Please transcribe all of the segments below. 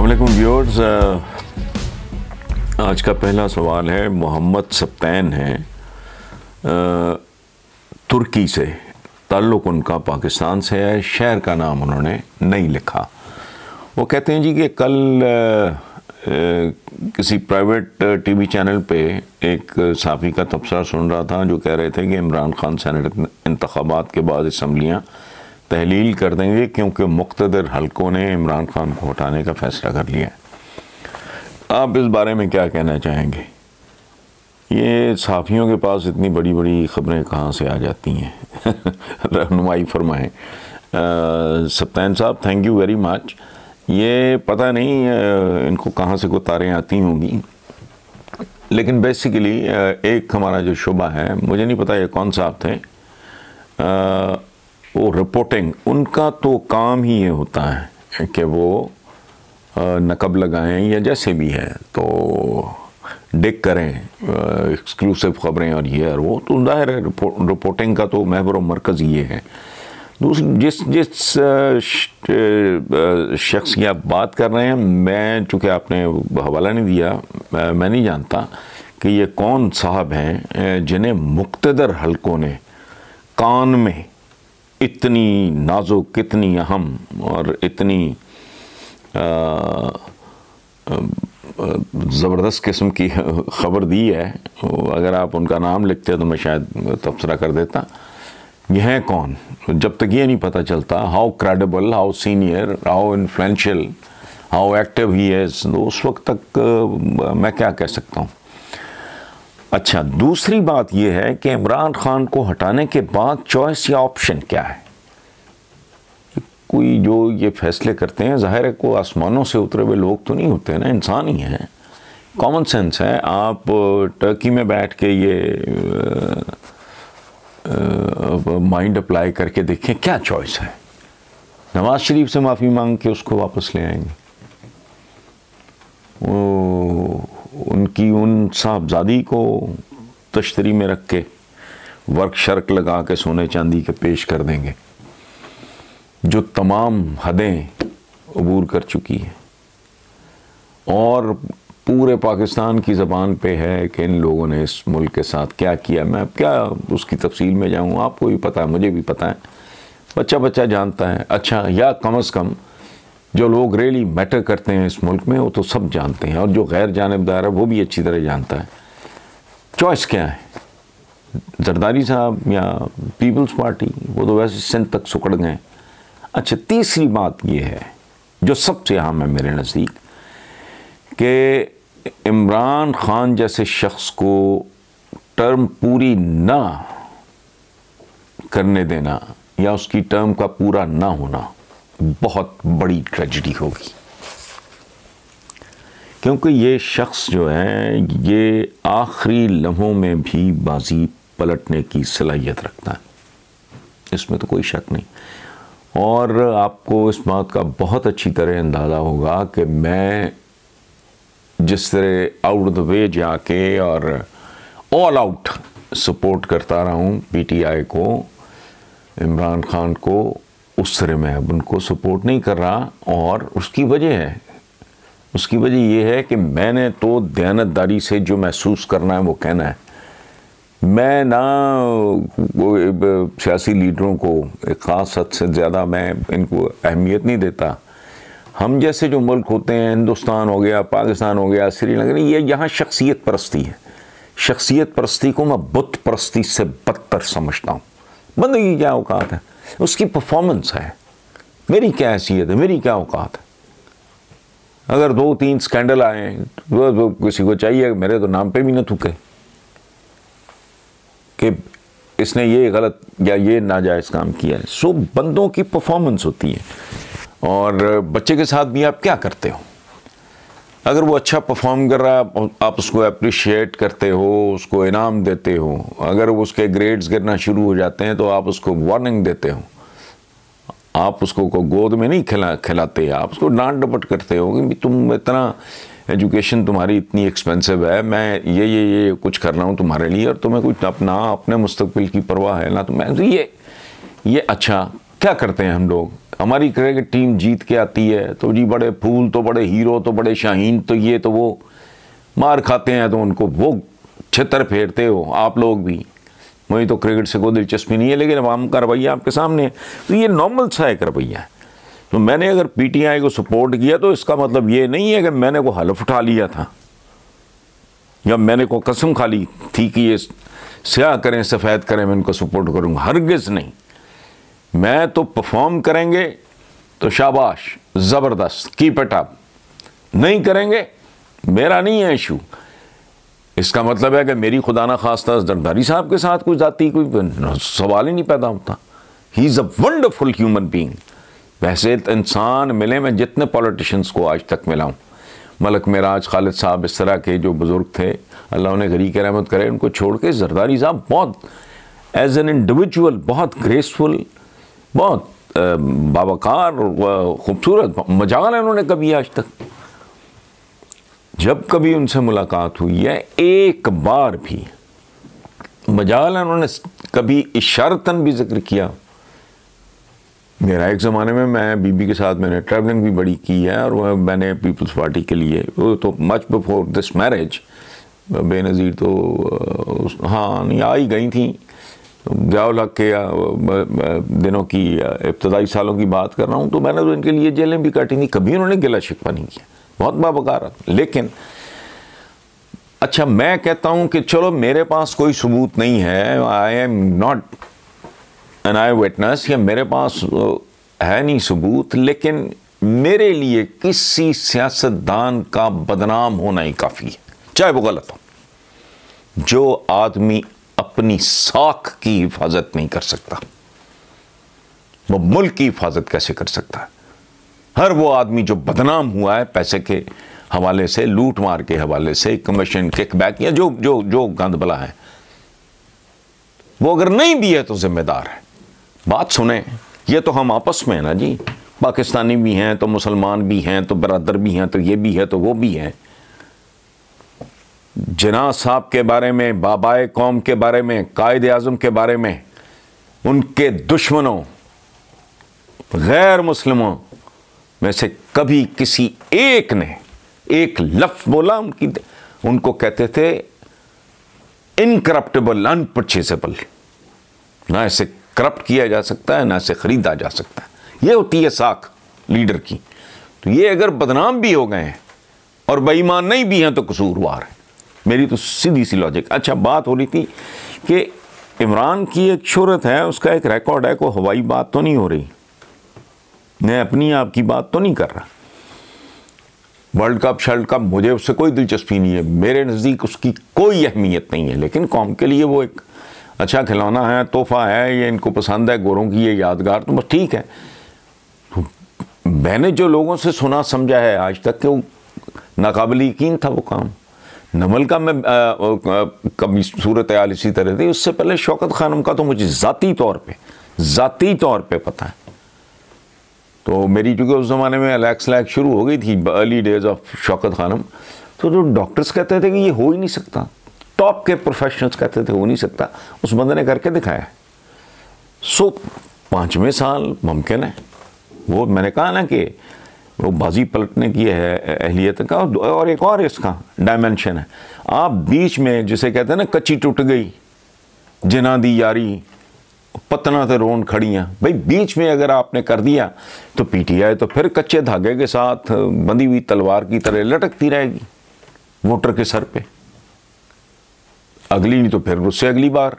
अलैक्म viewers आज का पहला सवाल है मोहम्मद सप्तैन है अ, तुर्की से। ताल्लुक़ उनका पाकिस्तान से है शहर का नाम उन्होंने नहीं लिखा। वो कहते हैं जी कि कल अ, अ, किसी प्राइवेट टीवी चैनल पे एक साफ़ी का तबसरा सुन रहा था जो कह रहे थे कि इमरान खान सैनट इंतबात के बाद असम्बलियाँ तहलील कर देंगे क्योंकि मुख्तर हलकों ने इमरान खान को हटाने का फ़ैसला कर लिया है। आप इस बारे में क्या कहना चाहेंगे? ये साफ़ियों के पास इतनी बड़ी बड़ी ख़बरें कहाँ से आ जाती हैं? रहनुमाई फरमाएँ। सप्तान साहब थैंक यू वेरी मच ये पता नहीं इनको कहाँ से को तारें आती होंगी। लेकिन बेसिकली एक हमारा जो शुबा है, मुझे नहीं पता ये कौन साहब थे। वो रिपोर्टिंग उनका तो काम ही ये होता है कि वो नकब लगाएँ या जैसे भी है तो डिक करें एक्सक्लूसिव ख़बरें और ये और वो तो ज़ाहिर है रिपोर्ट, रिपोर्टिंग का तो महबर मरकज़ ये है। दूसरी जिस जिस शख्स की आप बात कर रहे हैं मैं चूँकि आपने हवाला नहीं दिया मैं नहीं जानता कि ये कौन साहब हैं जिन्हें मुख्तदर हलकों ने कान में इतनी नाजुक इतनी अहम और इतनी ज़बरदस्त किस्म की ख़बर दी है। अगर आप उनका नाम लिखते तो मैं शायद तबसरा कर देता। ये हैं कौन? जब तक ये नहीं पता चलता how credible how senior how influential how active ही है उस वक्त तक मैं क्या कह सकता हूँ? अच्छा दूसरी बात यह है कि इमरान खान को हटाने के बाद चॉइस या ऑप्शन क्या है? कोई जो ये फैसले करते हैं, ज़ाहिर है को आसमानों से उतरे हुए लोग तो नहीं होते ना, इंसान ही हैं। कॉमन सेंस है, आप टर्की में बैठ के ये माइंड अप्लाई करके देखें, क्या चॉइस है? नवाज़ शरीफ से माफ़ी मांग के उसको वापस ले आएँगे। उनकी उन साहबजादी को तश्तरी में रख के वर्क शर्क लगा के सोने चांदी के पेश कर देंगे। जो तमाम हदें अबूर कर चुकी हैं। और पूरे पाकिस्तान की ज़बान पे है कि इन लोगों ने इस मुल्क के साथ क्या किया। मैं अब क्या उसकी तफसील में जाऊँ? आपको भी पता है, मुझे भी पता है। बच्चा बच्चा जानता है। अच्छा या कम अज़ कम जो लोग रियली मैटर करते हैं इस मुल्क में, वो तो सब जानते हैं। और जो गैर जानबदार है, वो भी अच्छी तरह जानता है। चॉइस क्या है? जरदारी साहब या पीपल्स पार्टी वो तो वैसे सिंध तक सुकड़ गए। अच्छा तीसरी बात ये है, जो सबसे अहम है मेरे नज़दीक, कि इमरान खान जैसे शख्स को टर्म पूरी ना करने देना या उसकी टर्म का पूरा ना होना बहुत बड़ी ट्रेजिडी होगी। क्योंकि ये शख्स जो है, ये आखिरी लम्हों में भी बाजी पलटने की सलाहियत रखता है। इसमें तो कोई शक नहीं। और आपको इस बात का बहुत अच्छी तरह अंदाज़ा होगा कि मैं जिस तरह आउट द वे जाके और ऑल आउट सपोर्ट करता रहा हूँ पीटीआई को, इमरान खान को उस तरह मैं अब उनको सपोर्ट नहीं कर रहा और उसकी वजह है। उसकी वजह यह है कि मैंने तो दयानतदारी से जो महसूस करना है वो कहना है। मैं ना सियासी लीडरों को एक ख़ास हद से ज़्यादा मैं इनको अहमियत नहीं देता। हम जैसे जो मुल्क होते हैं, हिंदुस्तान हो गया, पाकिस्तान हो गया, श्रीलंका, ये यहाँ शख्सियत परस्ती है। शख्सियत परस्ती को मैं बुत परस्ती से बदतर समझता हूँ। बंदगी क्या औकात है? उसकी परफॉर्मेंस है। मेरी क्या हैसियत है? मेरी क्या औकात है? अगर दो तीन स्कैंडल आए तो, तो किसी को चाहिए मेरे तो नाम पे भी ना थूके। कि इसने ये गलत या ये नाजायज़ काम किया है। सो बंदों की परफॉर्मेंस होती है। और बच्चे के साथ भी आप क्या करते हो? अगर वो अच्छा परफॉर्म कर रहा है, आप उसको अप्रिशिएट करते हो, उसको इनाम देते हो। अगर उसके ग्रेड्स गिरना शुरू हो जाते हैं तो आप उसको वार्निंग देते हो। आप उसको को गोद में नहीं खिला खिलाते, आप उसको डांट डपट करते हो कि तुम इतना एजुकेशन तुम्हारी इतनी एक्सपेंसिव है, मैं ये ये ये कुछ कर रहा हूँ तुम्हारे लिए और तुम्हें कुछ अपना अपने मुस्तबिल की परवाह है ना तो मैं तो ये ये अच्छा क्या करते हैं हम लोग? हमारी क्रिकेट टीम जीत के आती है तो जी बड़े फूल तो बड़े हीरो तो बड़े शाहीन तो ये तो वो मार खाते हैं तो उनको वो छितर फेरते हो, आप लोग भी। वही तो क्रिकेट से कोई दिलचस्पी नहीं है, लेकिन अवाम का रवैया आपके सामने है। तो ये नॉर्मल सा एक रवैया है तो मैंने अगर पीटीआई को सपोर्ट किया तो इसका मतलब ये नहीं है कि मैंने को हलफ उठा लिया था, या मैंने को कसम खा ली थी कि ये स्याह करें, सफ़ेद करें, मैं इनको सपोर्ट करूँगा। हरगिज़ नहीं। मैं तो परफॉर्म करेंगे तो शाबाश, ज़बरदस्त कीप इट अप नहीं करेंगे, मेरा नहीं है इशू इसका मतलब है कि मेरी खुदा ना खास्ता जरदारी साहब के साथ कोई जाती, कोई सवाल ही नहीं पैदा होता. He is a wonderful human being वैसे तो इंसान मिले, मैं जितने पॉलिटिशियंस को आज तक मिला हूँ. मलक मराज, खालिद साहब इस तरह के जो बुज़ुर्ग थे, अल्लाह उन्हें गरी के रहमत करे, उनको छोड़ के जरदारी साहब बहुत एज एन इंडिविजुअल बहुत ग्रेसफुल बहुत बावकार और खूबसूरत, मजाल है उन्होंने कभी आज तक। जब कभी उनसे मुलाकात हुई है, एक बार भी मजाल है उन्होंने कभी इशारतन भी ज़िक्र किया। मेरा एक ज़माने में मैं बीबी के साथ मैंने ट्रैवलिंग भी बड़ी की है और मैंने पीपल्स पार्टी के लिए, वो तो much before this marriage Benazir तो हाँ नहीं, आ ही गई थी। जाओ लग के दिनों की इब्तदाई सालों की बात कर रहा हूँ तो मैंने तो इनके लिए जेलें भी काटी थी कभी उन्होंने गिला शिकवा नहीं किया। बहुत बाबकार। लेकिन अच्छा मैं कहता हूँ कि चलो, मेरे पास कोई सबूत नहीं है I am not an eyewitness या मेरे पास है नहीं सबूत, लेकिन मेरे लिए किसी सियासतदान का बदनाम होना ही काफ़ी है, चाहे वो गलत हो। जो आदमी अपनी साख की हिफाजत नहीं कर सकता। वो मुल्क की हिफाजत कैसे कर सकता है? हर वो आदमी जो बदनाम हुआ है पैसे के हवाले से, लूट मार के हवाले से कमीशन किकबैक या जो जो जो गंद बला है, वो अगर नहीं भी है तो जिम्मेदार है। बात सुने, ये तो हम आपस में है ना जी। पाकिस्तानी भी हैं तो मुसलमान भी हैं तो बरदर भी हैं तो ये भी है तो वो भी है। जना साहब के बारे में, बाबाए कौम के बारे में, कायद आज़म के बारे में, उनके दुश्मनों, गैर मुस्लिमों में से कभी किसी एक ने एक लफ्ज बोला, उनकी उनको कहते थे इनकरप्टेबल अनपरचेजेबल ना इसे करप्ट किया जा सकता है, ना इसे ख़रीदा जा सकता है। ये होती है साख, लीडर की। तो ये अगर बदनाम भी हो गए हैं और बेईमान नहीं भी हैं तो कसूरवार है। मेरी तो सीधी सी लॉजिक अच्छा बात हो रही थी कि इमरान की एक शहरत है, उसका एक रिकॉर्ड है को हवाई बात तो नहीं हो रही। मैं अपनी आपकी बात तो नहीं कर रहा। वर्ल्ड कप शर्ल्ड कप मुझे उससे कोई दिलचस्पी नहीं है। मेरे नज़दीक उसकी कोई अहमियत नहीं है, लेकिन कौम के लिए वो एक अच्छा खिलौना है, तोहफा है, ये इनको पसंद है, गोरों की ये यादगार तो बस ठीक है। मैंने जो लोगों से सुना, समझा है, आज तक कि वो नाकबिल यकीन था वो काम? नमल का मैं कभी सूरत आल इसी तरह थी, उससे पहले शौकत खानम का तो मुझे ज़ाती तौर पे, ज़ाती तौर पे पता है। तो मेरी चूँकि उस ज़माने में अलैक्स लैक शुरू हो गई थी early days of Shaukat Khanum तो जो डॉक्टर्स कहते थे कि ये हो ही नहीं सकता टॉप के प्रोफेशनल्स कहते थे हो नहीं सकता, उस बंदे ने करके दिखाया सो, पाँचवें साल मुमकिन है। वो, मैंने कहा ना कि वो बाजी पलटने की है, अहलियत का और एक और इसका डायमेंशन है। आप बीच में जिसे कहते हैं ना, कच्ची टूट गई, जिना दी यारी, पतना तो रोन खड़ियाँ भाई, बीच में अगर आपने कर दिया तो पीटीआई तो फिर कच्चे धागे के साथ बंधी हुई तलवार की तरह लटकती रहेगी, वोटर के सर पे। अगली नहीं तो फिर उससे अगली बार,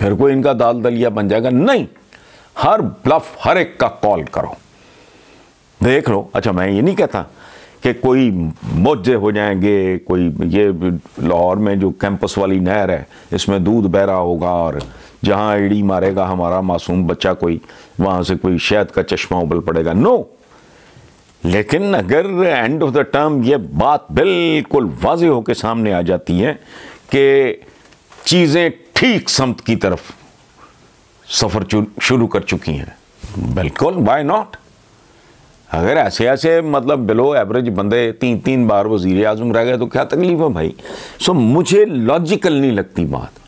फिर कोई इनका दाल दलिया बन जाएगा। नहीं, हर ब्लफ, हर एक का कॉल करो। देख लो। अच्छा मैं ये नहीं कहता कि कोई मोजे हो जाएँगे, कोई ये लाहौर में जो कैंपस वाली नहर है, इसमें दूध बह रहा होगा और जहाँ एड़ी मारेगा हमारा मासूम बच्चा कोई, वहाँ से कोई शहद का चश्मा उबल पड़ेगा। नो लेकिन अगर एंड ऑफ़ द टर्म ये बात बिल्कुल वाजे होकर सामने आ जाती है कि चीज़ें ठीक समत की तरफ़ सफ़र शुरू कर चुकी हैं। बिल्कुल वाई नॉट अगर ऐसे ऐसे मतलब बिलो एवरेज बंदे तीन तीन बार वज़ीर आज़म रह गए तो क्या तकलीफ़ है भाई? सो मुझे लॉजिकल नहीं लगती बात।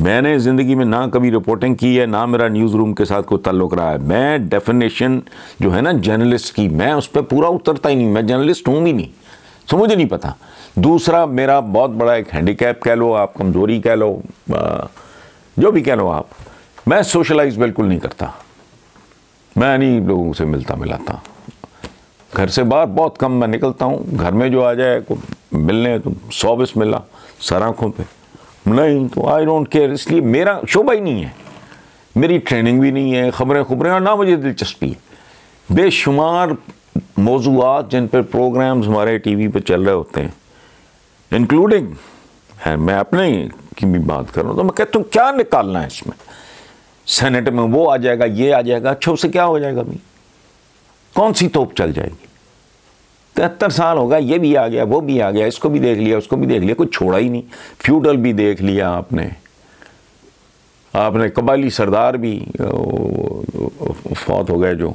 मैंने ज़िंदगी में ना कभी रिपोर्टिंग की है, ना मेरा न्यूज़ रूम के साथ कोई ताल्लुक रहा है। मैं डेफिनेशन जो है ना जर्नलिस्ट की, मैं उस पर पूरा उतरता ही नहीं, मैं जर्नलिस्ट हूँ भी नहीं। तो मुझे नहीं पता। दूसरा, मेरा बहुत बड़ा एक हैंडीकैप कह लो आप, कमज़ोरी कह लो जो भी कह लो आप, मैं सोशलाइज बिल्कुल नहीं करता। मैं नहीं लोगों से मिलता मिलाता। घर से बाहर बहुत कम मैं निकलता हूँ। घर में जो आ जाए को मिलने तो सौ बिस मिला सर आँखों पर नहीं तो आई डोंट केयर इसलिए मेरा शोभा ही नहीं है। मेरी ट्रेनिंग भी नहीं है, ख़बरें खबरें, और ना मुझे दिलचस्पी। है बेशुमार मौजूद जिन पर प्रोग्राम्स हमारे टीवी पर चल रहे होते हैं इंक्लूडिंग है, मैं अपने की भी बात करूँ तो मैं कहता हूँ, क्या निकालना है इसमें? सेनेट में वो आ जाएगा, ये आ जाएगा अच्छा उससे क्या हो जाएगा भाई? कौन सी तोप चल जाएगी? तिहत्तर साल होगा ये भी आ गया, वो भी आ गया, इसको भी देख लिया, उसको भी देख लिया, कुछ छोड़ा ही नहीं। फ्यूडल भी देख लिया आपने। आपने कबाली सरदार भी फौत हो गए जो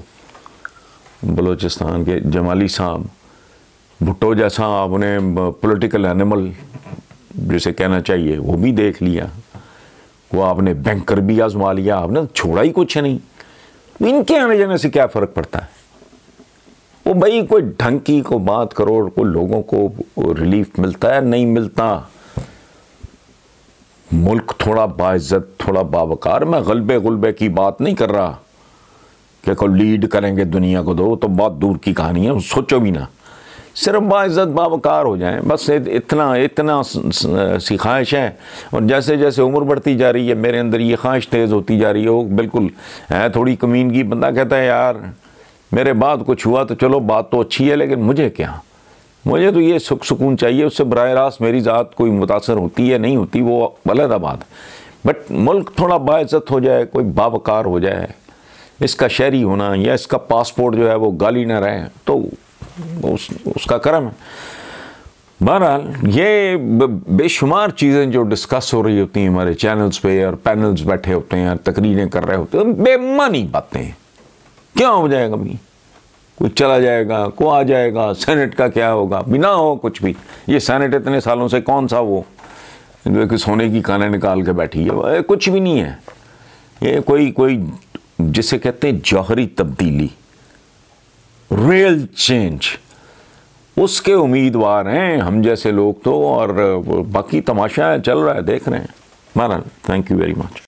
बलूचिस्तान के जमाली साहब, भुट्टो जैसा आपने पॉलिटिकल एनिमल जिसे कहना चाहिए, वो भी देख लिया। वो आपने बैंकर भी आजमा लिया, आपने छोड़ा ही कुछ नहीं। इनके आने जाने से क्या फ़र्क पड़ता है? वो भाई कोई ढंग की को बात करो को लोगों को रिलीफ मिलता है नहीं मिलता? मुल्क थोड़ा बाइज्जत, थोड़ा बावकार। मैं गलबे गुलबे की बात नहीं कर रहा कि को लीड करेंगे दुनिया को दो तो बहुत दूर की कहानी है, सोचो भी ना। सिर्फ़ बाइज्जत बावकार हो जाएँ। बस इतना इतना सी ख्वाहिश है। और जैसे जैसे उम्र बढ़ती जा रही है, मेरे अंदर ये ख्वाहिश तेज़ होती जा रही है। वो बिल्कुल है, थोड़ी कमीनगी बंदा कहता है, यार, मेरे बाद कुछ हुआ तो चलो, बात तो अच्छी है, लेकिन मुझे क्या? मुझे तो ये सुख सुकून चाहिए, उससे बर रास्त मेरी ज़ात कोई मुतासर होती है, नहीं होती, वो अलग बात बट मुल्क थोड़ा बाज़त हो जाए, कोई बावकार हो जाए, इसका शहरी होना या इसका पासपोर्ट जो है, वो गाली ना रहे तो उस, उसका करम है। बहरहाल ये बेशुमार चीज़ें जो डिस्कस हो रही होती हैं हमारे चैनल्स पे और पैनल्स बैठे होते हैं और तकरीरें कर रहे होते हैं बेमानी बातें। हैं क्या हो जाएगा भाई? कोई चला जाएगा को आ जाएगा सेनेट का क्या होगा? बिना हो कुछ भी। ये सेनेट इतने सालों से कौन सा वो? कि सोने की काने निकाल के बैठी है। कुछ भी नहीं है। ये कोई कोई जिसे कहते हैं जौहरी तब्दीली। रियल चेंज उसके उम्मीदवार हैं, हम जैसे लोग तो और बाकी तमाशा चल रहा है, देख रहे हैं। महाराज थैंक यू वेरी मच